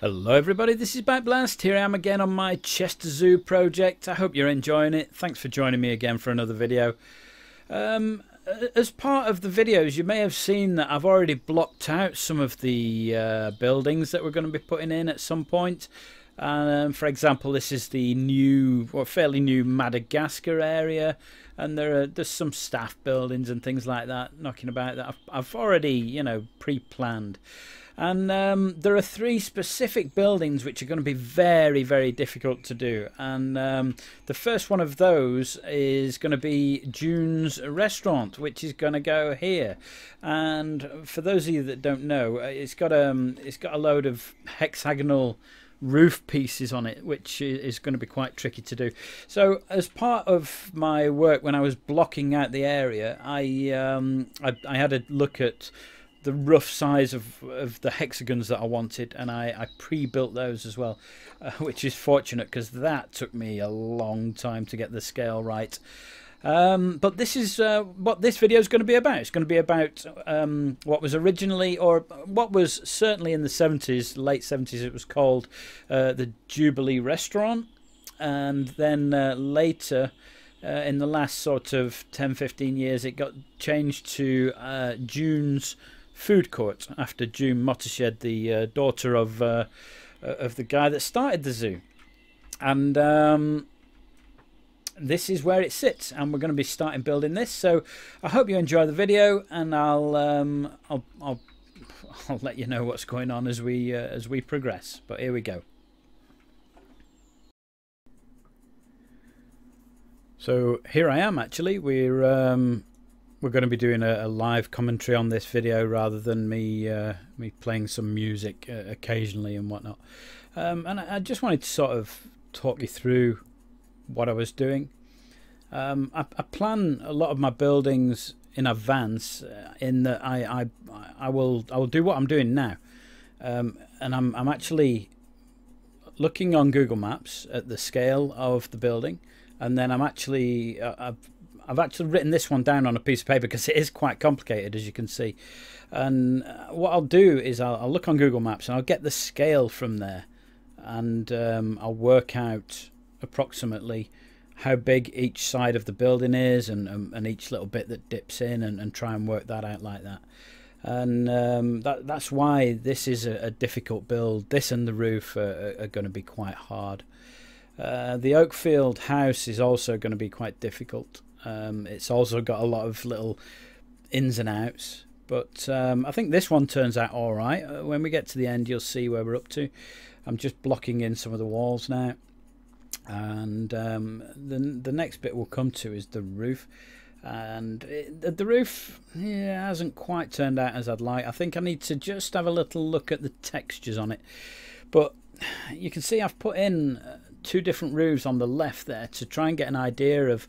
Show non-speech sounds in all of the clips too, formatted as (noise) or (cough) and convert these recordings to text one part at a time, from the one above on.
Hello everybody, this is Backblast. Here I am again on my Chester Zoo project. I hope you're enjoying it. Thanks for joining me again for another video. Um, as part of the videos, you may have seen that I've already blocked out some of the uh, buildings that we're going to be putting in at some point. Um, for example, this is the new, or fairly new Madagascar area, and there are there's some staff buildings and things like that knocking about that I've, I've already, you know, pre-planned. And um, there are three specific buildings which are going to be very, very difficult to do. And um, the first one of those is going to be June's restaurant, which is going to go here. And for those of you that don't know, uh, it's got um, it's got a load of hexagonal roof pieces on it, which is going to be quite tricky to do. So, as part of my work when I was blocking out the area, I um, I, I had a look at the rough size of, of the hexagons that I wanted, and I, I pre-built those as well, uh, (laughs) which is fortunate because that took me a long time to get the scale right. Um, but this is uh, what this video is going to be about. It's going to be about um, what was originally, or what was certainly in the 70s, late 70s, it was called uh, the Jubilee Restaurant. And then uh, later, uh, in the last sort of 10 15 years, it got changed to uh, June's food court after June Mottershead, the uh, daughter of uh, of the guy that started the zoo, and um, this is where it sits. And we're going to be starting building this. So I hope you enjoy the video, and I'll um, I'll, I'll I'll let you know what's going on as we uh, as we progress. But here we go. So here I am. Actually, we're um, we're going to be doing a, a, live commentary on this video rather than me uh, me playing some music uh, occasionally and whatnot. Um, and I, I, just wanted to sort of talk you through what I was doing. Um, I, I, plan a lot of my buildings in advance, uh, in that I, I I will I will do what I'm doing now, um, and I'm I'm actually looking on Google Maps at the scale of the building, and then I'm actually uh, I've I've actually written this one down on a piece of paper because it is quite complicated, as you can see. And uh, what I'll do is I'll, I'll look on Google Maps and I'll get the scale from there, and um, I'll work out approximately how big each side of the building is and, and, and each little bit that dips in and, and, try and work that out like that. And um, that, that's why this is a, a, difficult build. This and the roof are, are going to be quite hard. Uh, the Oakfield house is also going to be quite difficult. Um, it's also got a lot of little ins and outs. But um, I think this one turns out all right. Uh, when we get to the end, you'll see where we're up to. I'm just blocking in some of the walls now. And um, the, the next bit we'll come to is the roof. And it, the roof yeah, hasn't quite turned out as I'd like. I think I need to just have a little look at the textures on it. But you can see I've put in uh, two different roofs on the left there to try and get an idea of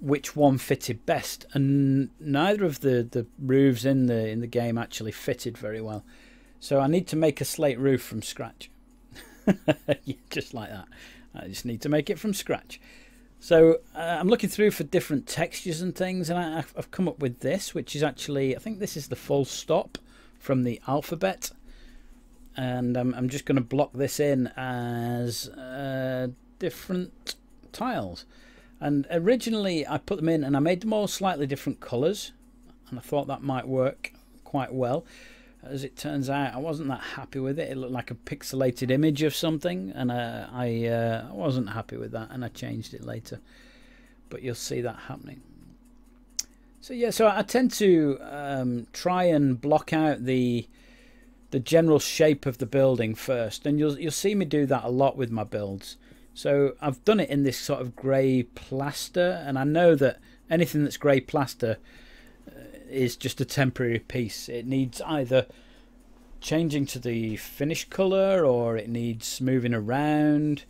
which one fitted best, and neither of the, the roofs in the in the game actually fitted very well. So I need to make a slate roof from scratch, (laughs) just like that. I just need to make it from scratch. So uh, I'm looking through for different textures and things, and I, have come up with this, which is actually I think this is the full stop from the alphabet, and I'm, I'm just going to block this in as uh, different tiles. And originally I put them in and I made them all slightly different colours and I thought that might work quite well. As it turns out, I wasn't that happy with it. It looked like a pixelated image of something, and uh, I uh, wasn't happy with that, and I changed it later. But you'll see that happening. So yeah, so I tend to um, try and block out the the general shape of the building first, and you'll you'll see me do that a lot with my builds. So I've done it in this sort of grey plaster, and I know that anything that's grey plaster uh, is just a temporary piece. It needs either changing to the finish colour, or it needs moving around,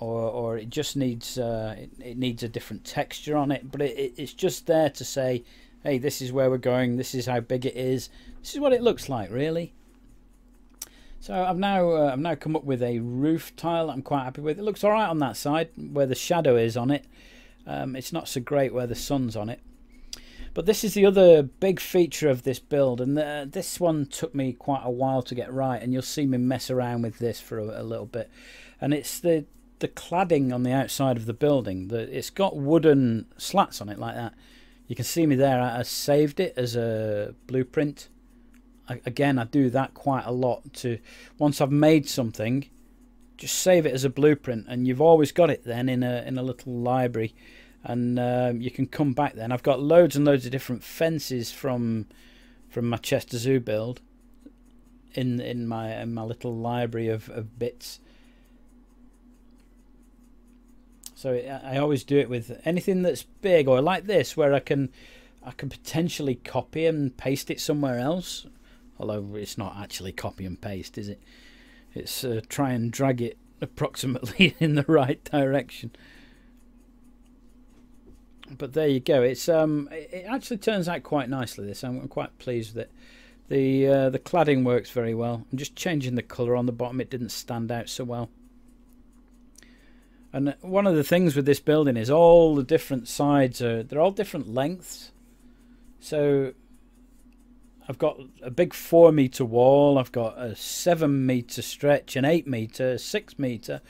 or or it just needs uh, it, it, needs a different texture on it. But it, it, it's just there to say, hey, this is where we're going. This is how big it is. This is what it looks like, really. So I've now uh, I've now come up with a roof tile that I'm quite happy with. It looks alright on that side where the shadow is on it. Um, it's not so great where the sun's on it. But this is the other big feature of this build, and the, this one took me quite a while to get right, and you'll see me mess around with this for a, a little bit. And it's the the cladding on the outside of the building. The, it's got wooden slats on it like that. You can see me there. I saved it as a blueprint. Again, I do that quite a lot. To once I've made something, just save it as a blueprint, and you've always got it then in a in a little library, and um, you can come back then. I've got loads and loads of different fences from from my Chester Zoo build in in my in my little library of, of bits So I always do it with anything that's big or like this, where I can I can potentially copy and paste it somewhere else. Although it's not actually copy and paste, is it? It's uh, try and drag it approximately (laughs) in the right direction. But there you go. It's um, it actually turns out quite nicely. This I'm quite pleased with it. The uh, the cladding works very well. I'm just changing the colour on the bottom. It didn't stand out so well. And one of the things with this building is all the different sides are they're all different lengths. So I've got a big four meter wall, I've got a seven meter stretch, an eight meter, six meter,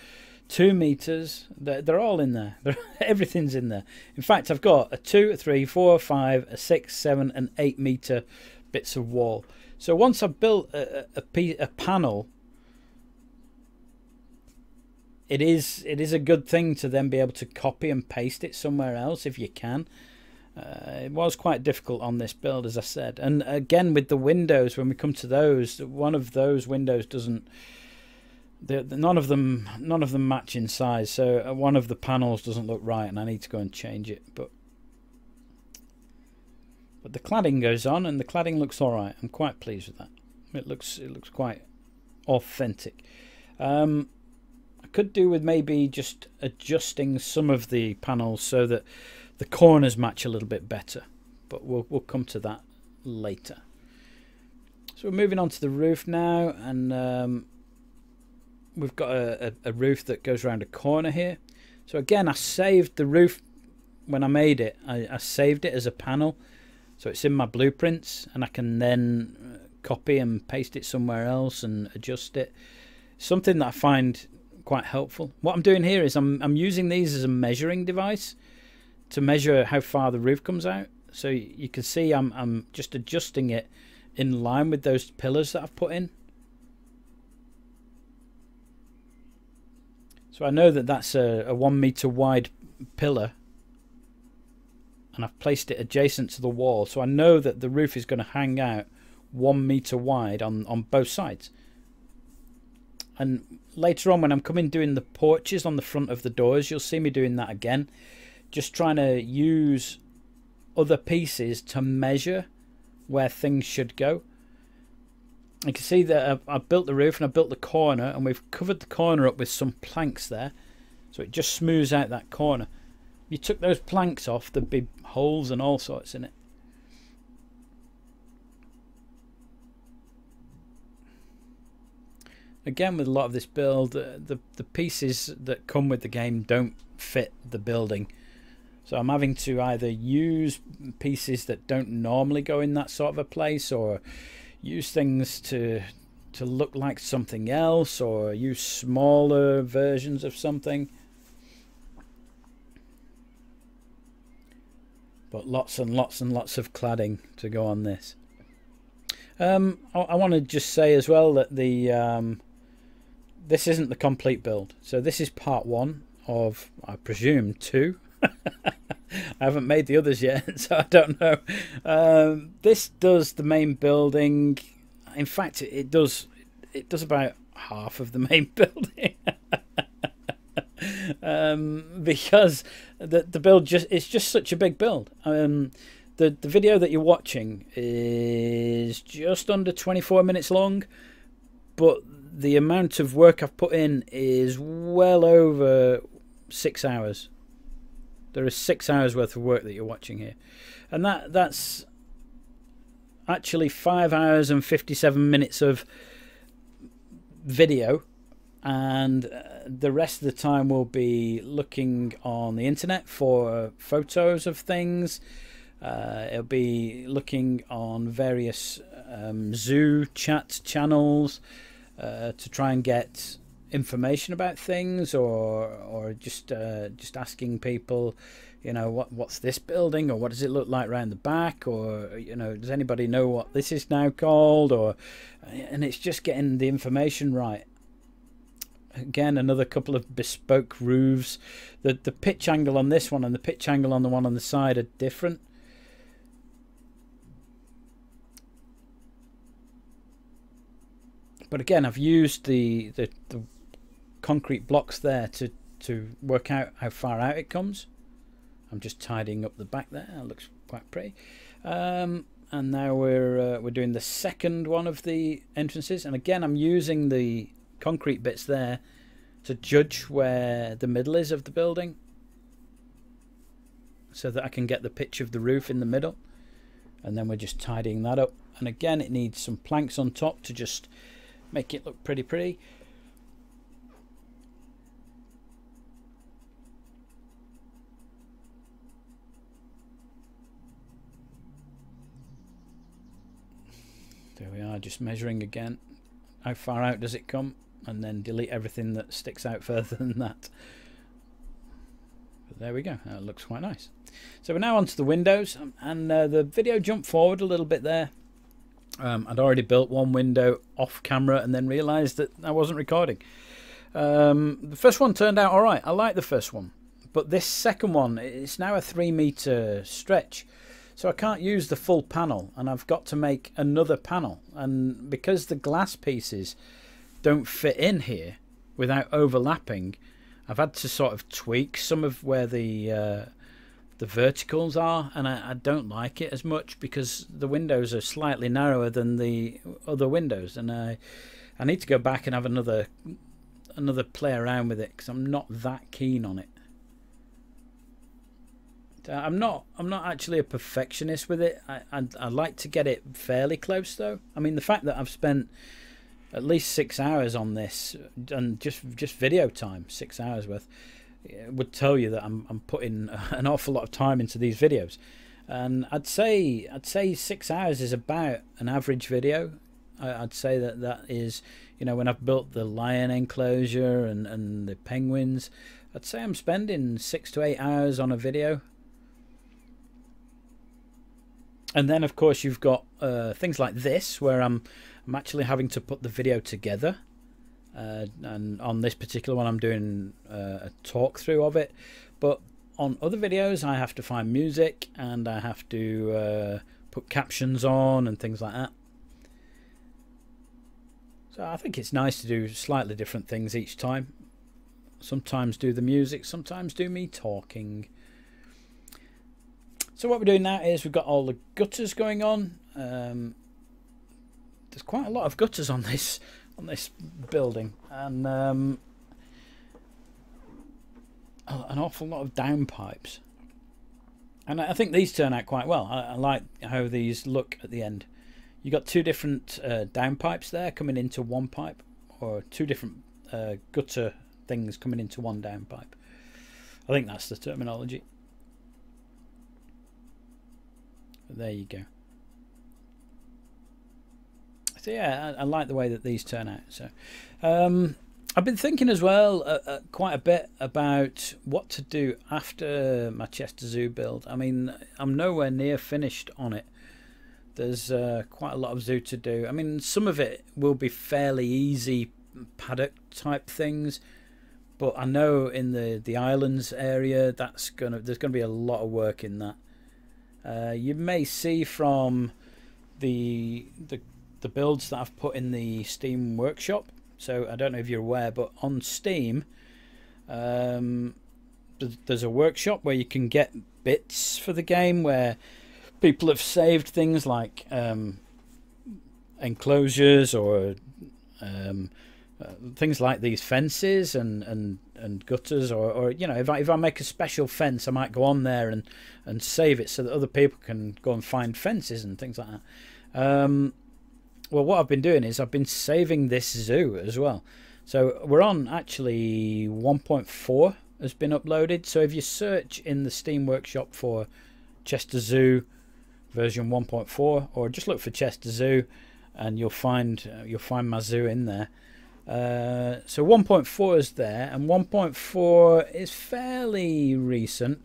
two meters. They're, they're all in there. (laughs) They're, everything's in there. In fact, I've got a two, a three, four, five, a six, seven, and eight meter bits of wall. So once I've built a, a, a, a panel it is it is a good thing to then be able to copy and paste it somewhere else if you can. Uh, it was quite difficult on this build, as I said. And again, with the windows, when we come to those, one of those windows doesn't. The, the, none of them, none of them match in size. So uh, one of the panels doesn't look right, and I need to go and change it. But but the cladding goes on, and the cladding looks all right. I'm quite pleased with that. It looks it looks quite authentic. Um, I could do with maybe just adjusting some of the panels so that the corners match a little bit better. But we'll, we'll come to that later. So we're moving on to the roof now. And um, we've got a, a, a roof that goes around a corner here. So again, I saved the roof when I made it. I, I saved it as a panel. So it's in my blueprints. And I can then uh, copy and paste it somewhere else and adjust it. Something that I find quite helpful. What I'm doing here is I'm, I'm using these as a measuring device to measure how far the roof comes out. So you can see I'm, I'm just adjusting it in line with those pillars that I've put in. So I know that that's a, a one meter wide pillar and I've placed it adjacent to the wall. So I know that the roof is going to hang out one meter wide on, on both sides. And later on when I'm coming doing the porches on the front of the doors, you'll see me doing that again. Just trying to use other pieces to measure where things should go. You can see that I, built the roof and I built the corner and we've covered the corner up with some planks there. So it just smooths out that corner. If you took those planks off, there'd be holes and all sorts in it. again with a lot of this build uh, the the pieces that come with the game don't fit the building so I'm having to either use pieces that don't normally go in that sort of a place or use things to to look like something else or use smaller versions of something but lots and lots and lots of cladding to go on this um, I, I want to just say as well that the um, this isn't the complete build. So this is part one of, I presume, two. (laughs) I haven't made the others yet, (laughs) so I don't know. Um, this does the main building. In fact, it, does it does about half of the (laughs) main building. um, because the the build just it's just such a big build. Um, the the video that you're watching is just under 24 minutes long, but the amount of work I've put in is well over six hours. There is six hours worth of work that you're watching here, and that that's actually five hours and 57 minutes of video. And uh, the rest of the time we'll be looking on the internet for photos of things. Uh, it'll be looking on various um, zoo chat channels uh, to try and get information about things, or or just uh, just asking people, you know, what what's this building, or what does it look like around the back, or you know, does anybody know what this is now called, or and it's just getting the information right. Again another couple of bespoke roofs. The the pitch angle on this one and the pitch angle on the one on the side are different. But again I've used the, the, the concrete blocks there to to work out how far out it comes. I'm just tidying up the back there it looks quite pretty. Um, and now we're uh, we're doing the second one of the entrances. And again I'm using the concrete bits there to judge where the middle is of the building so that I can get the pitch of the roof in the middle. And then we're just tidying that up. And again it needs some planks on top to just make it look pretty pretty are just measuring again how far out does it come and then delete everything that sticks out (laughs) further than that. But there we go that looks quite nice. So we're now onto the windows and uh, the video jumped forward a little bit there. Um, I'd already built one window off camera and then realized that I wasn't recording. Um, the first one turned out alright I like the first one but this second one it's now a three meter stretch so I can't use the full panel and I've got to make another panel. And because the glass pieces don't fit in here without overlapping I've had to sort of tweak some of where the uh, the verticals are and I, I, don't like it as much because the windows are slightly narrower than the other windows. And I I need to go back and have another another play around with it because I'm not that keen on it Uh, I'm not. I'm not actually a perfectionist with it. I, I, I like to get it fairly close, though. I mean, the fact that I've spent at least six hours on this and just just video time, six hours worth, would tell you that I'm I'm putting (laughs) an awful lot of time into these videos. And I'd say I'd say six hours is about an average video. I, I'd say that that is, you know, when I've built the lion enclosure and and the penguins, I'd say I'm spending six to eight hours on a video and then of course you've got uh, things like this where I'm I'm actually having to put the video together. Uh, and on this particular one I'm doing uh, a talk through of it. But on other videos I have to find music and I have to uh, put captions on and things like that. So I think it's nice to do slightly different things each time. Sometimes do the music sometimes do me talking so what we're doing now is we've got all the gutters going on. Um, there's quite a lot of gutters on this on this building, and um, an awful lot of downpipes. And I think these turn out quite well. I, I like how these look at the end. You got two different uh, downpipes there coming into one pipe, or two different uh, gutter things coming into one downpipe. I think that's the terminology. But there you go. So yeah, I, I, like the way that these turn out. So um, I've been thinking as well uh, uh, quite a bit about what to do after my Chester Zoo build. I mean, I'm nowhere near finished on it. There's uh, quite a lot of zoo to do. I mean, some of it will be fairly easy paddock type things, but I know in the the islands area that's gonna there's gonna be a lot of work in that. Uh, you may see from the, the the builds that I've put in the Steam workshop. So I don't know if you're aware, but on Steam, um, there's a workshop where you can get bits for the game where people have saved things like um, enclosures or um, uh, things like these fences and, and, and gutters or, or you know if I, if I make a special fence I might go on there and, and save it so that other people can go and find fences and things like that. Um, well what I've been doing is I've been saving this zoo as well. So we're on actually 1.4 has been uploaded. So if you search in the Steam workshop for Chester Zoo version 1.4 or just look for Chester Zoo and you'll find uh, you'll find my zoo in there uh, so 1.4 is there and 1.4 is fairly recent.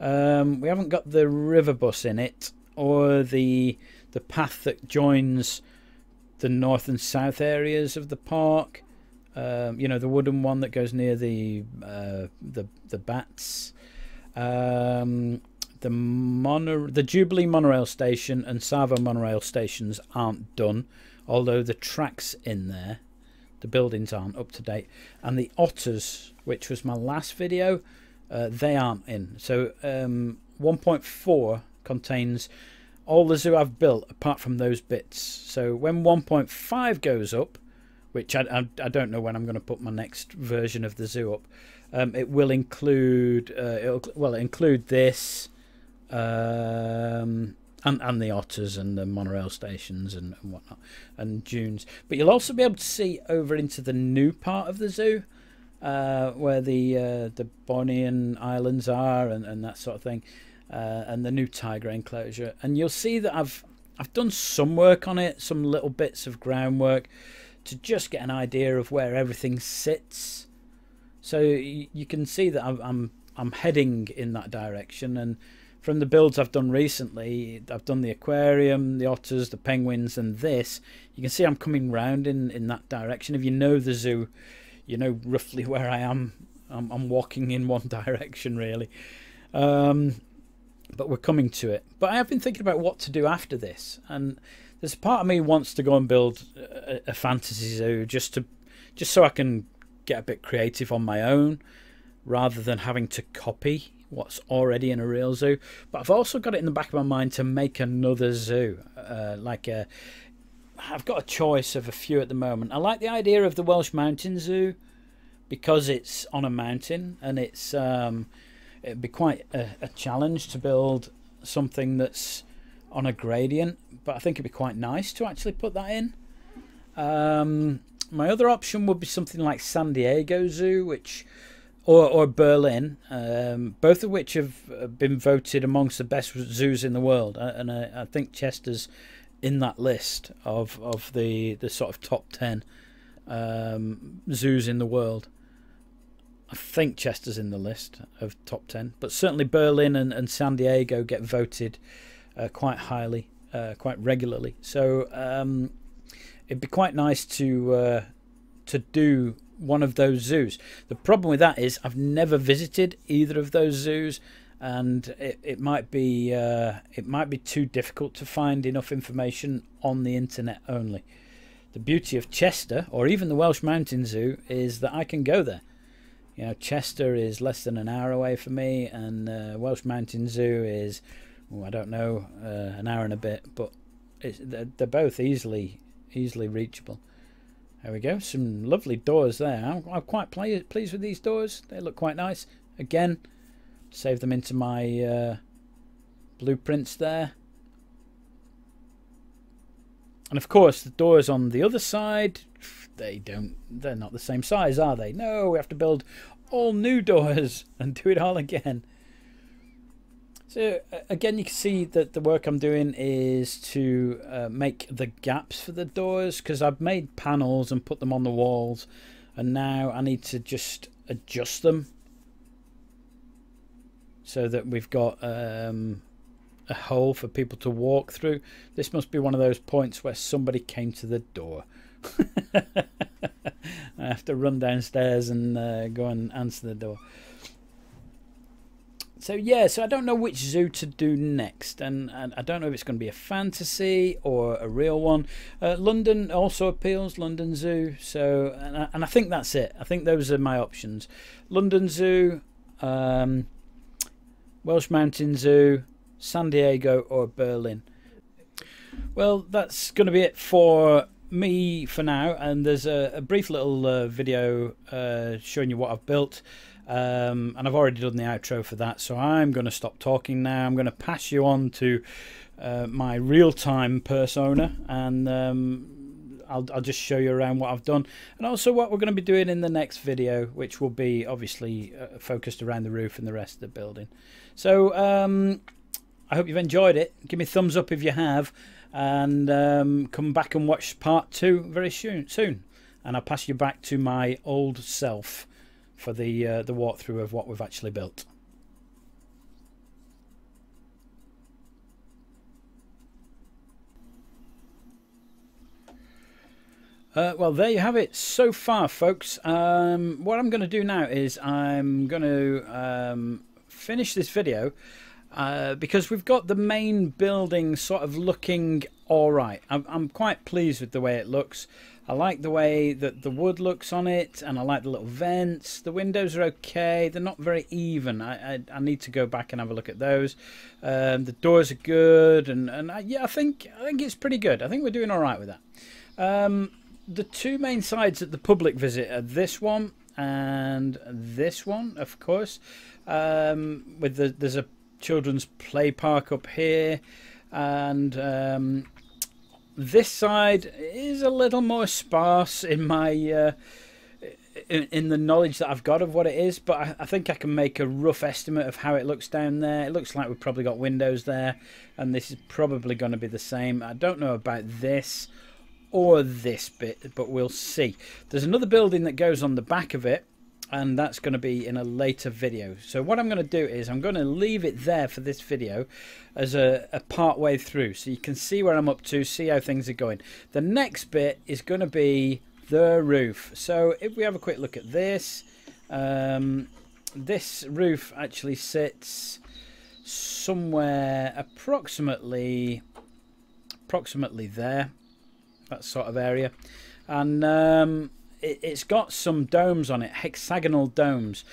Um, we haven't got the river bus in it or the the path that joins the north and south areas of the park. Um, you know the wooden one that goes near the uh, the the bats. Um, the mono the Jubilee monorail station and Tsavo monorail stations aren't done, although the tracks in there, the buildings aren't up to date, and the otters, which was my last video, uh, they aren't in. So um, 1.4 contains all the zoo I've built apart from those bits. So when 1.5 goes up, which I, I, I don't know when I'm going to put my next version of the zoo up, um, it will include uh, it'll well include this um, and and the otters and the monorail stations and, and whatnot and June's. But you'll also be able to see over into the new part of the zoo. Uh, where the uh, the Bornean Islands are and, and that sort of thing, uh, and the new tiger enclosure. And you'll see that I've I've done some work on it, some little bits of groundwork, to just get an idea of where everything sits. So you, can see that I'm, I'm I'm heading in that direction, and from the builds I've done recently, I've done the aquarium, the otters, the penguins, and this. You can see I'm coming round in, in that direction. If you know the zoo, you know roughly (laughs) where I am. I'm, I'm walking in one (laughs) direction, really. Um, but we're coming to it. But I have been thinking about what to do after this, and there's a part of me wants to go and build a, a fantasy zoo just to, just so I can get a bit creative on my own, rather than having to copy what's already in a real zoo. But I've also got it in the back of my mind to make another zoo, uh, like a. I've got a choice of a few at the moment. I like the idea of the Welsh Mountain Zoo because it's on a mountain and it's um, it'd be quite a, a challenge to build something that's on a gradient. But I think it'd be quite nice to actually put that in. Um, my other option would be something like San Diego Zoo, which or, or Berlin, um, both of which have been voted amongst the best zoos in the world, and I, I, think Chester's in that list of of the the sort of top ten um, zoos in the world. I think Chester's in the list of top ten, but certainly Berlin and, and San Diego get voted uh, quite highly, uh, quite regularly. So um, it'd be quite nice to uh, to do one of those zoos. The problem with that is I've never visited either of those zoos, and it, it might be uh, it might be too difficult to find enough information on the internet only. The beauty of Chester, or even the Welsh Mountain Zoo, is that I can go there. You know, Chester is less than an hour away from me, and uh, Welsh Mountain Zoo is, I don't know, uh, an hour and a bit, but they're, they're both easily easily reachable. There we go. Some lovely doors there. I'm, I'm quite pleased with these doors. They look quite nice. Again, save them into my uh, blueprints there. And of course, the doors on the other side, they don't, they're not the same size, are they? No, we have to build all new (laughs) doors and do it all again. So again, you can see that the work I'm doing is to uh, make the gaps for the doors because I've made panels and put them on the walls and now I need to just adjust them so that we've got um, a hole for people to walk through. This must be one of those points where somebody came to the door. (laughs) I have to run downstairs and uh, go and answer the door so yeah, so I don't know which zoo to do next, and, and I don't know if it's going to be a fantasy or a real one. Uh, London also appeals, London Zoo. So and I, and I, think that's it. I think those are my options: London Zoo, um, Welsh Mountain Zoo, San Diego, or Berlin. Well, that's going to be it for me for now, and there's a, a brief little uh, video uh, showing you what I've built. Um, and I've already done the outro for that, so I'm going to stop talking now. I'm going to pass you on to uh, my real-time persona, and um, I'll, I'll just show you around what I've done, and also what we're going to be doing in the next video, which will be obviously uh, focused around the roof and the rest of the building. So um, I hope you've enjoyed it. Give me a thumbs up if you have, and um, come back and watch part two very soon. Soon, and I'll pass you back to my old self for the uh, the walkthrough of what we've actually built. Uh, well, there you have it so far, folks. Um, what I'm going to do now is I'm going to um, finish this video uh, because we've got the main building sort of looking all right. I'm, I'm quite pleased with the way it looks. I like the way that the wood looks on it, and I like the little vents. The windows are okay. They're not very even. I I, I need to go back and have a look at those. Um, the doors are good, and and I, yeah, I think I think it's pretty good. I think we're doing all right with that. Um, the two main sides that the public visit are this one and this one, of course. Um, with the there's a children's play park up here, and um, this side is a little more sparse in my uh, in, in, the knowledge that I've got of what it is. But I, I, think I can make a rough estimate of how it looks down there. It looks like we've probably got windows there, and this is probably going to be the same. I don't know about this or this bit, but we'll see. There's another building that goes on the back of it, and that's going to be in a later video. So what I'm going to do is I'm going to leave it there for this video as a, a part way through, so you can see where I'm up to, see how things are going. The next bit is going to be the roof. So if we have a quick look at this, um, this roof actually sits somewhere approximately approximately there that sort of area. And um, it, has got some domes on it, hexagonal domes.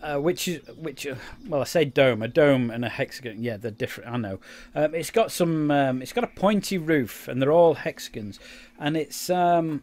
Uh, which is which? Uh, well, I say dome, a dome and a hexagon. Yeah, they're different. I know. Um, it's got some. Um, it's got a pointy roof, and they're all hexagons, and it's um,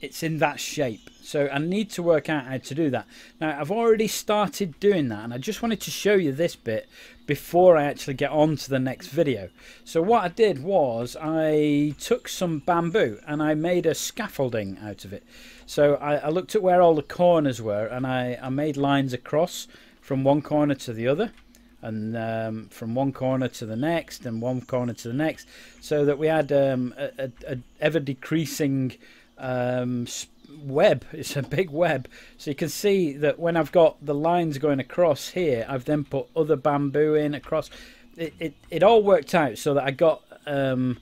it's in that shape. So I need to work out how to do that. Now I've already started doing that and I just wanted to show you this bit before I actually get on to the next video. So what I did was I took some bamboo and I made a scaffolding out of it. So I, I looked at where all the corners were and I, I made lines across from one corner to the other and um, from one corner to the next and one corner to the next so that we had um, a, a, a ever decreasing um, web. It's a big web. So you can see that when I've got the lines going across here, I've then put other bamboo in across. It, it, it all worked out so that I got um,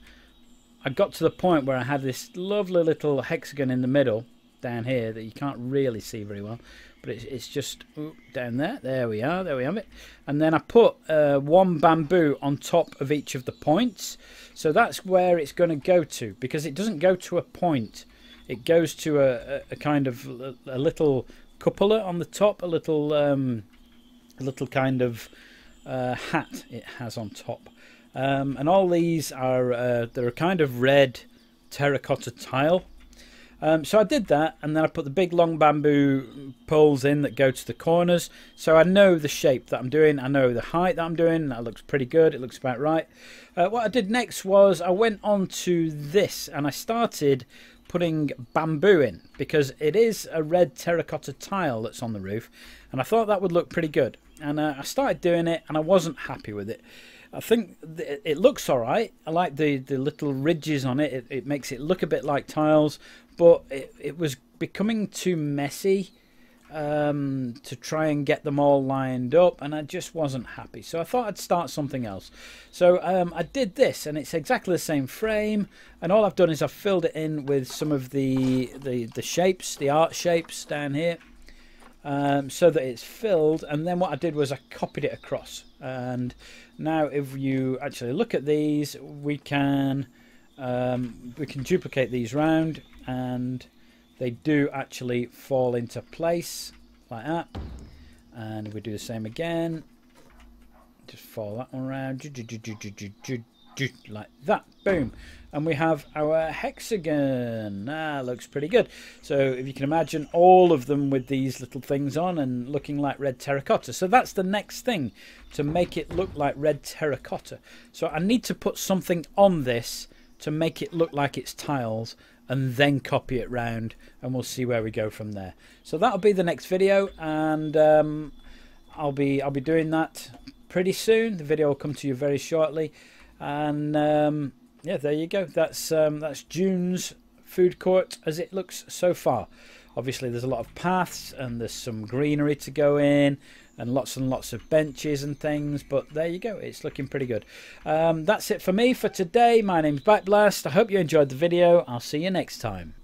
I got to the point where I had this lovely little hexagon in the middle down here that you can't really see very well but it's, it's just down there there we are there we have it and then I put uh, one bamboo on top of each of the points so that's where it's going to go to because it doesn't go to a point it goes to a, a kind of a little cupola on the top, a little um, a little kind of uh, hat it has on top. Um, and all these are uh, they're a kind of red terracotta tile. Um, so I did that, and then I put the big long bamboo poles in that go to the corners. So I know the shape that I'm doing. I know the height that I'm doing. That looks pretty good. It looks about right. Uh, what I did next was I went on to this, and I started putting bamboo in because it is a red terracotta tile that's on the roof and I thought that would look pretty good and uh, I started doing it and I wasn't happy with it I think it looks alright I like the the little ridges on it. it it makes it look a bit like tiles but it, it was becoming too messy um, to try and get them all lined up, and I just wasn't happy. So I thought I'd start something else. So um, I did this, and it's exactly the same frame. And all I've done is I've filled it in with some of the the, the shapes, the art shapes down here, um, so that it's filled. And then what I did was I copied it across. And now, if you actually look at these, we can um, we can duplicate these round and they do actually fall into place like that and we do the same again just follow that one around like that. Boom. And we have our hexagon. Ah looks pretty good. So if you can imagine all of them with these little things on and looking like red terracotta. So that's the next thing to make it look like red terracotta. So I need to put something on this to make it look like it's tiles and then copy it round and we'll see where we go from there. So that'll be the next video and um, I'll be I'll be doing that pretty soon. The video will come to you very shortly, and um, yeah, there you go. That's um, that's June's food court as it looks so far. Obviously, there's a lot of paths and there's some greenery to go in and lots and lots of benches and things. But there you go. It's looking pretty good. Um, that's it for me for today. My name's Backblast. I hope you enjoyed the video. I'll see you next time.